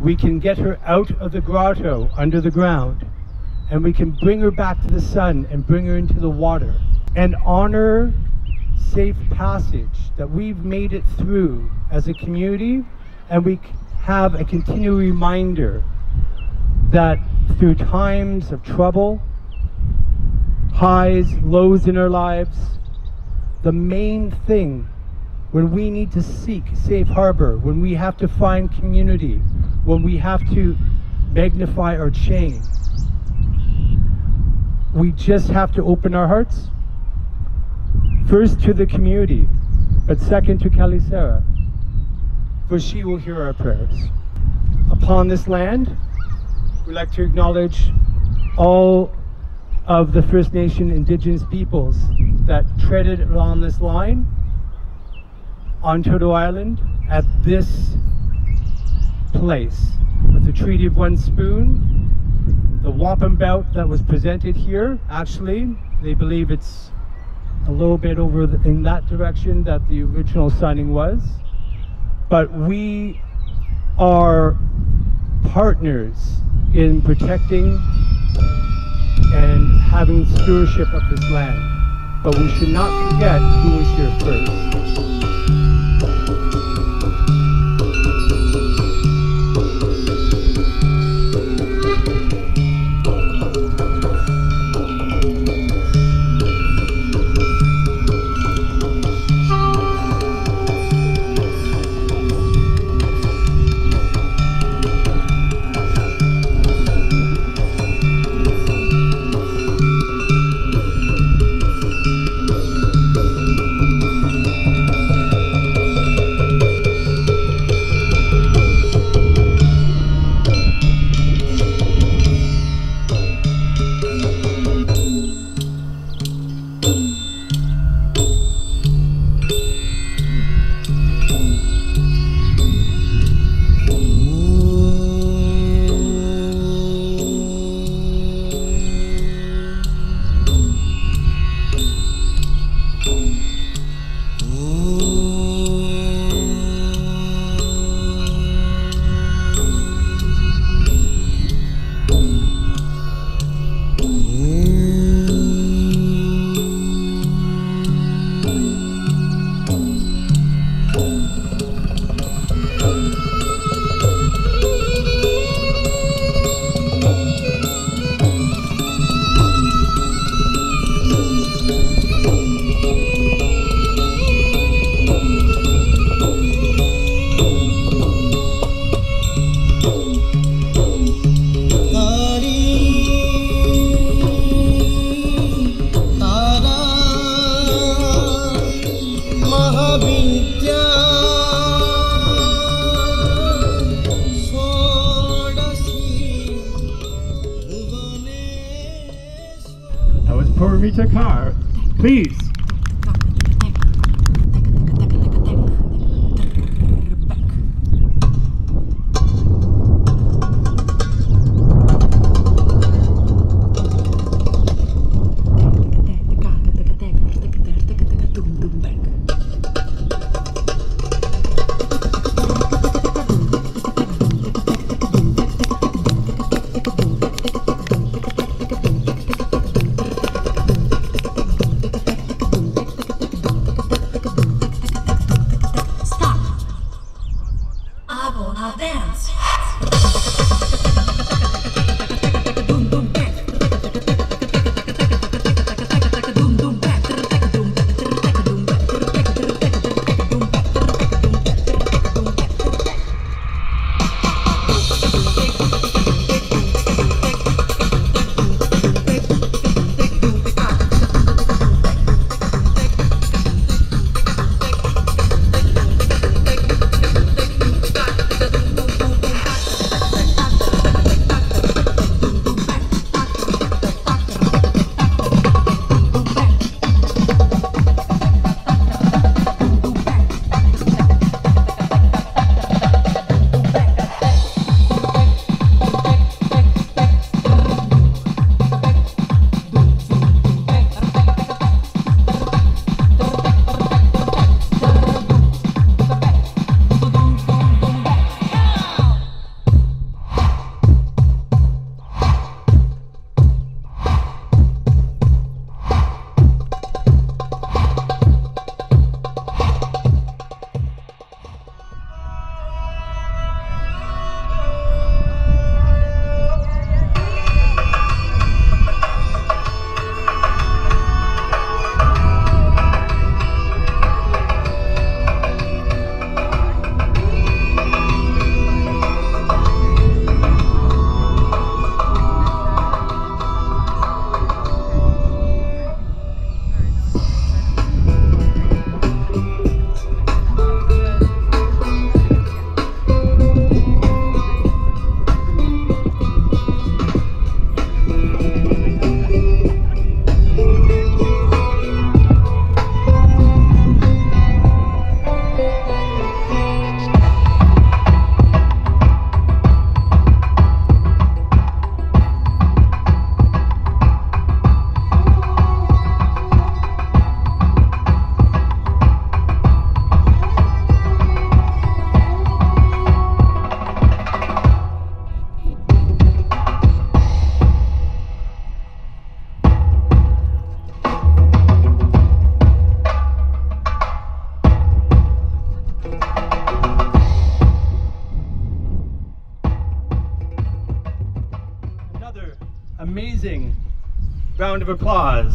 we can get her out of the grotto under the ground and we can bring her back to the sun and bring her into the water and honor safe passage that we've made it through as a community. And we have a continual reminder that through times of trouble, highs, lows in our lives, the main thing when we need to seek safe harbor, when we have to find community, when we have to magnify our chain, we just have to open our hearts. First to the community, but second to Kali Sara, for she will hear our prayers. Upon this land, we'd like to acknowledge all of the First Nation Indigenous peoples that treaded along this line on Turtle Island at this place with the Treaty of One Spoon, the wampum belt that was presented here. Actually, they believe it's a little bit over the, in that direction that the original signing was. But we are partners in protecting and having stewardship of this land. But we should not forget who was here first. Round of applause.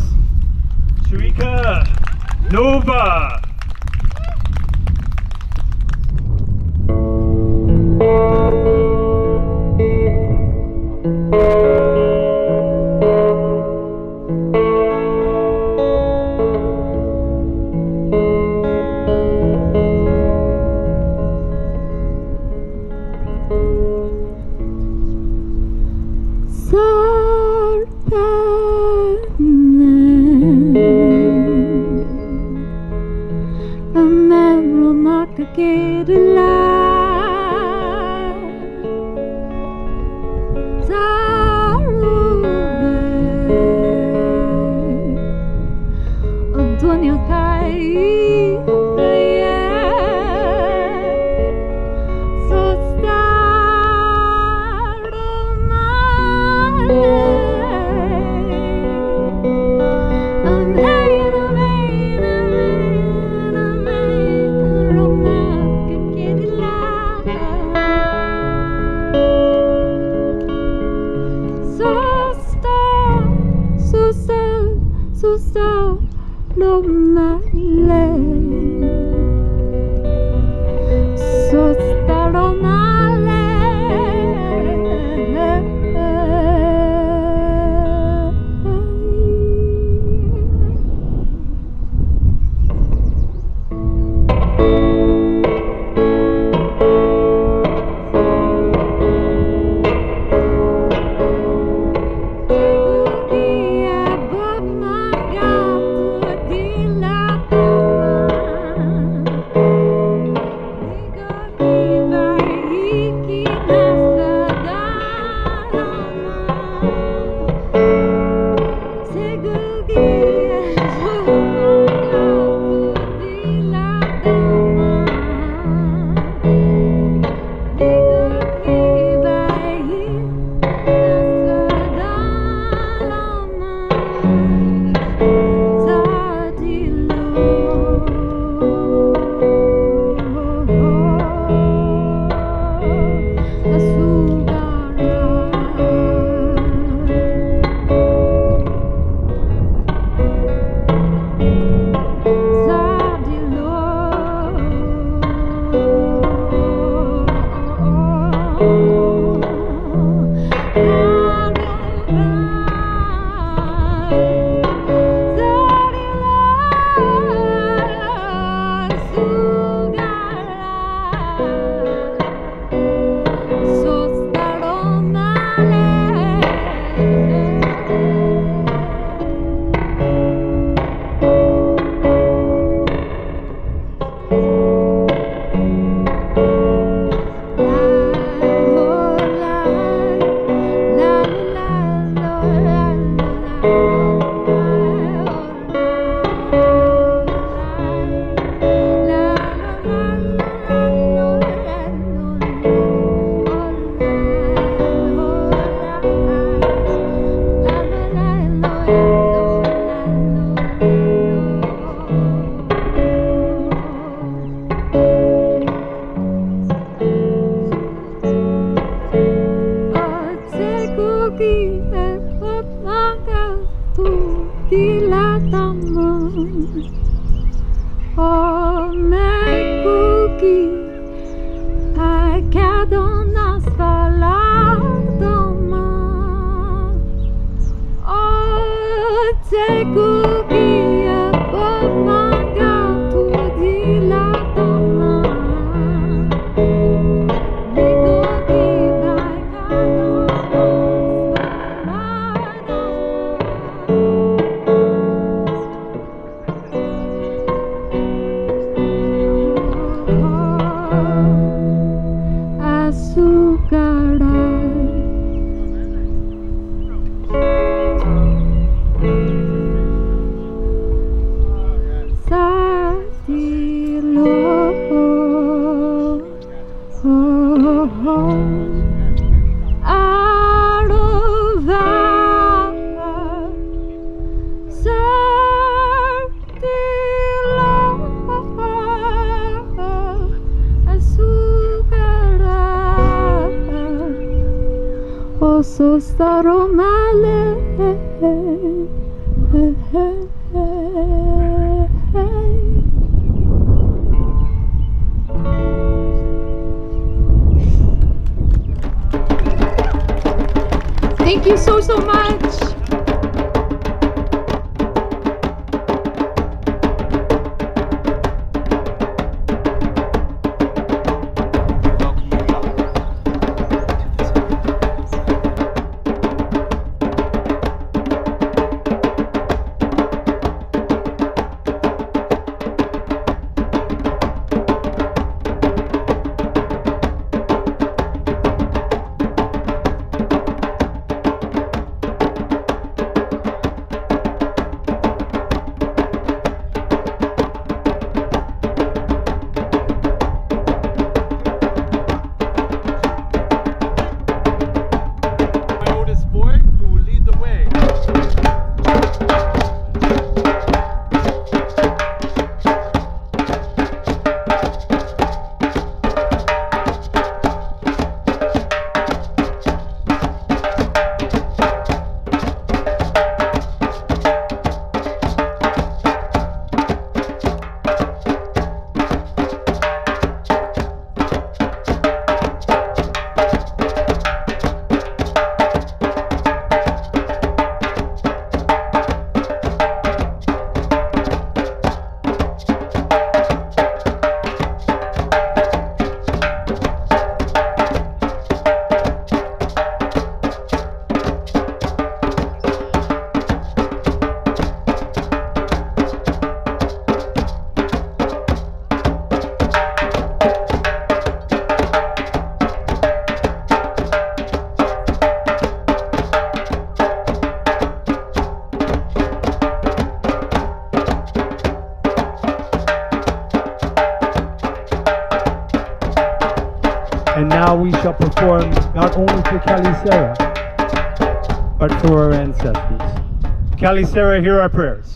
Kali Sara, hear our prayers.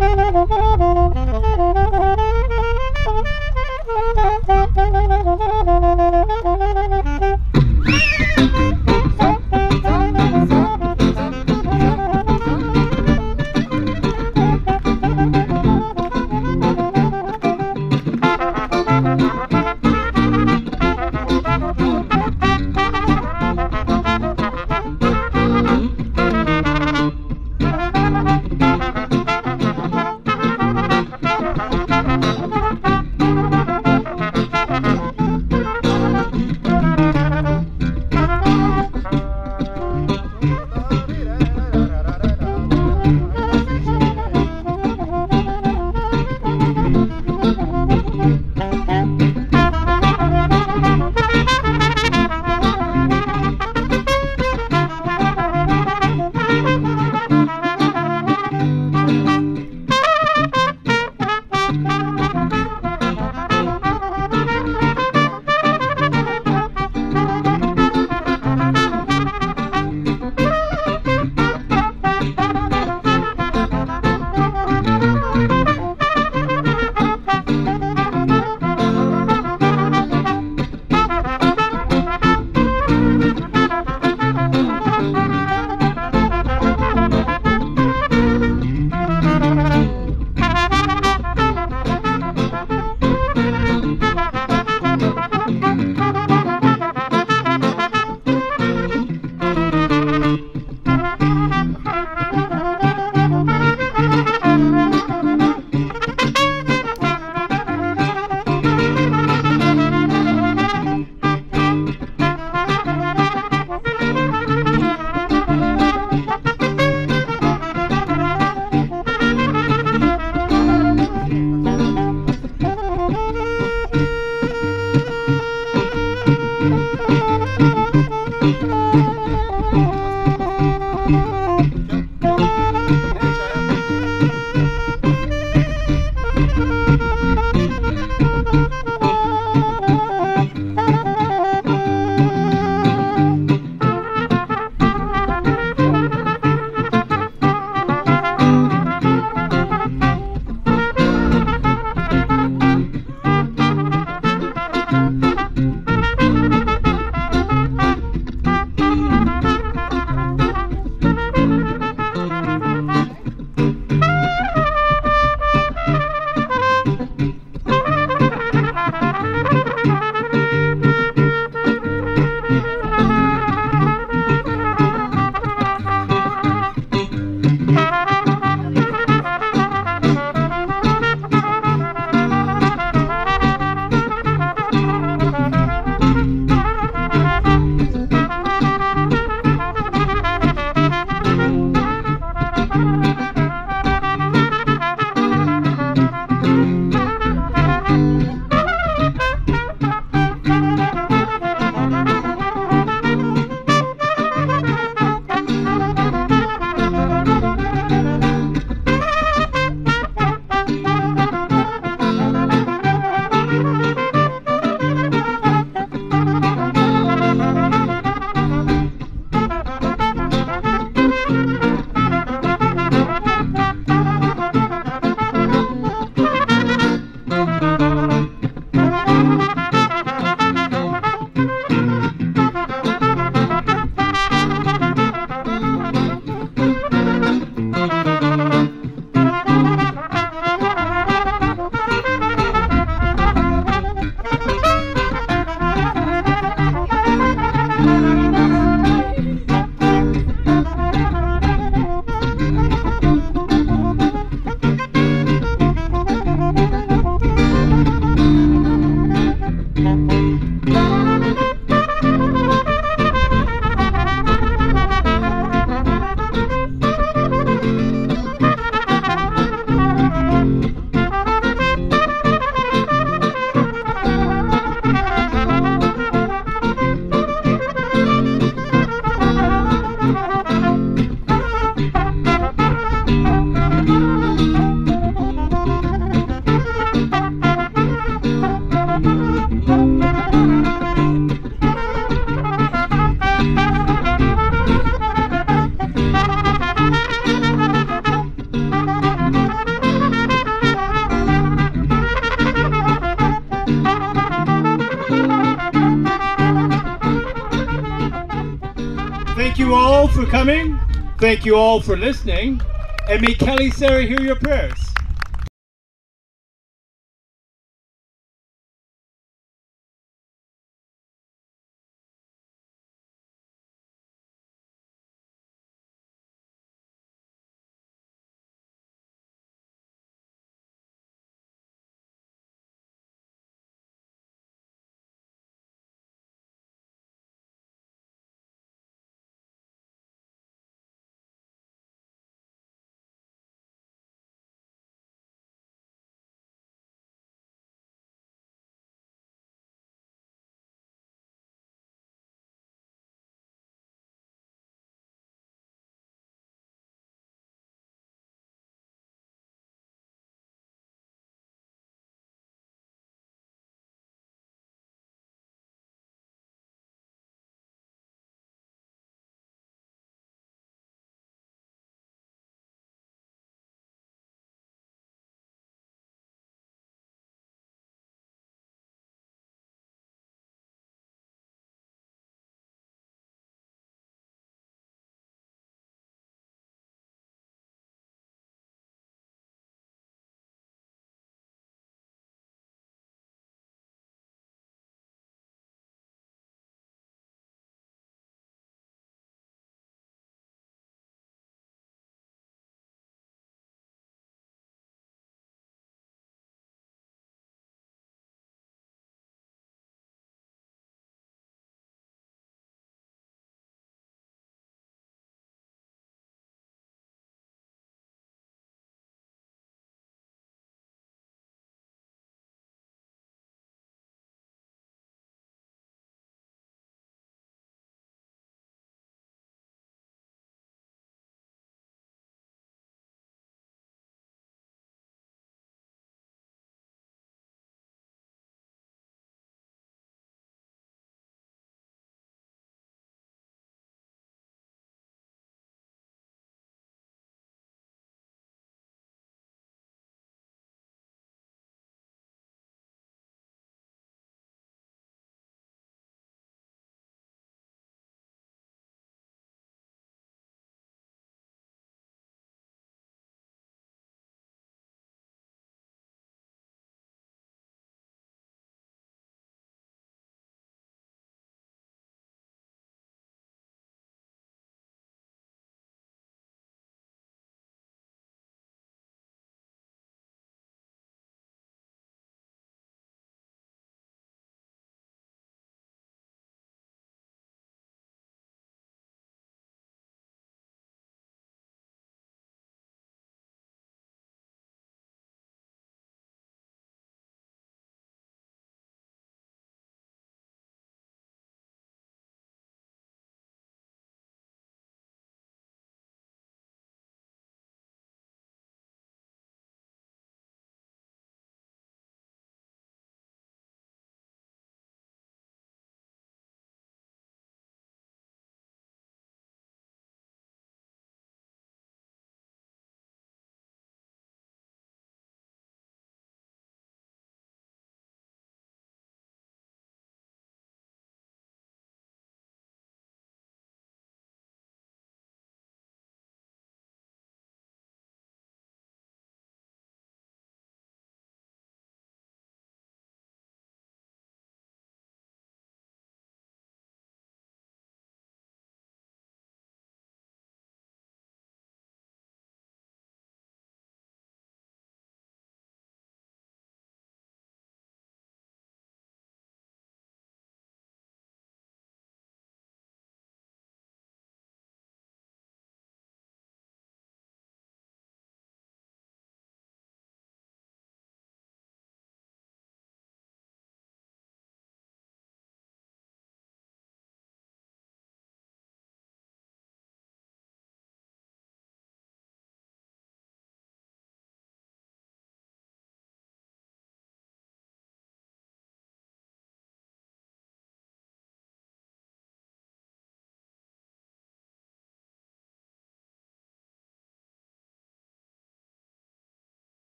Thank you. Thank you all for listening. And may Kali Sara hear your prayers.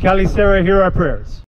Kali Sara, hear our prayers.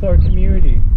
With our community.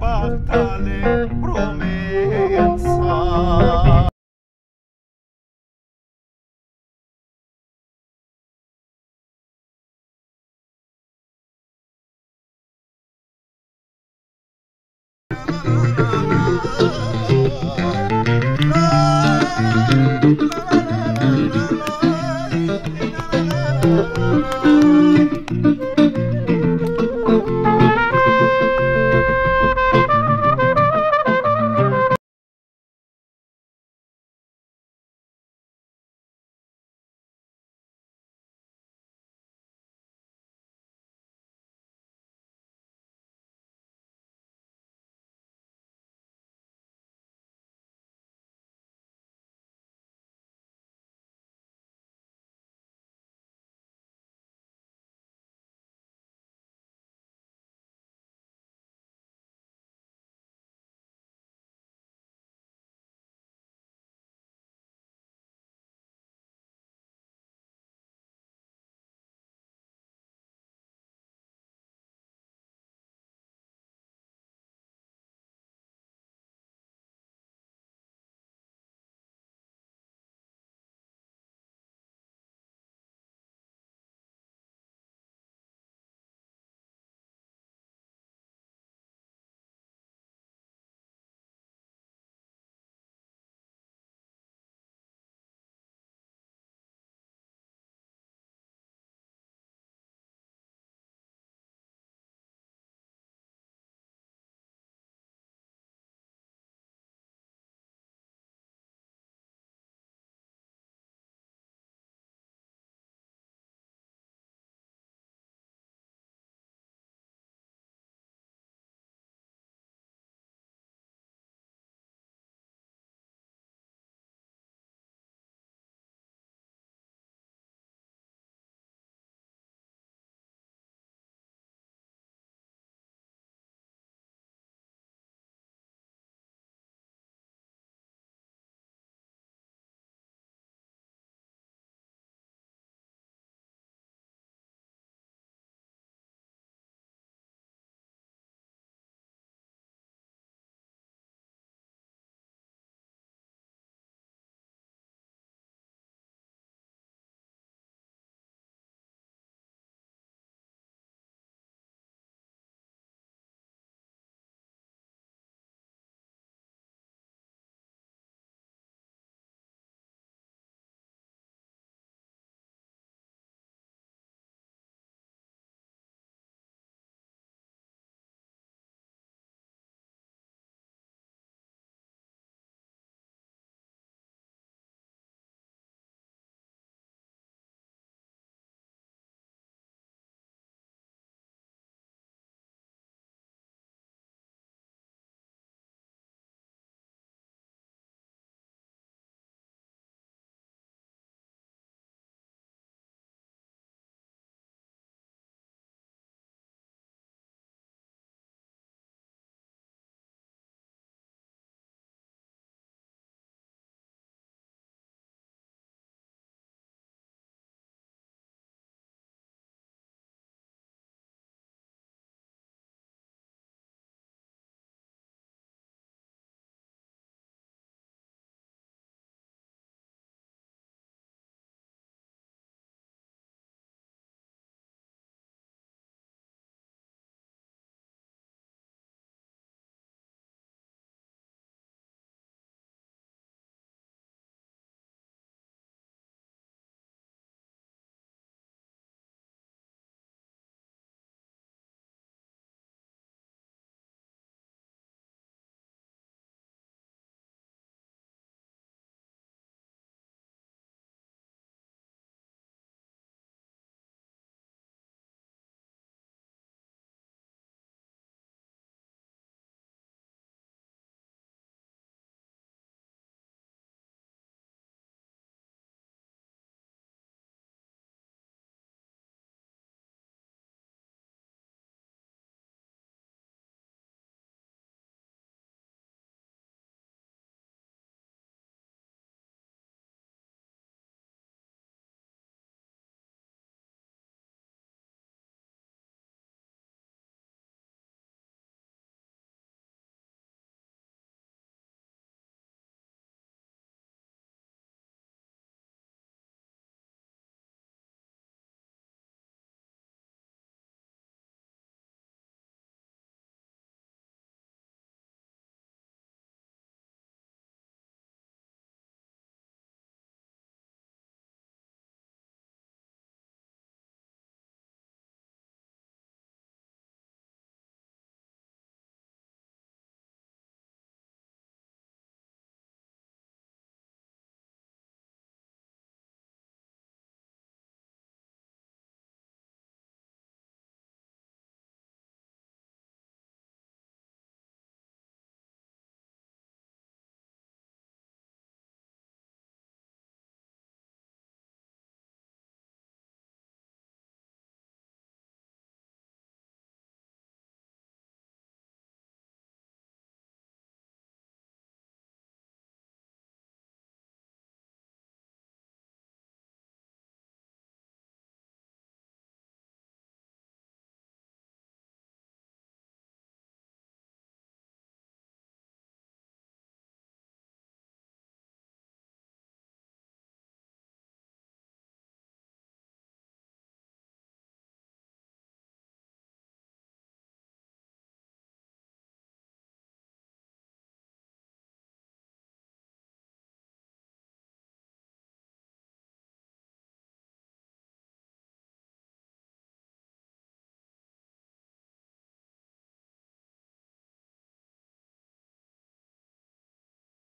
parta-lhe promessa.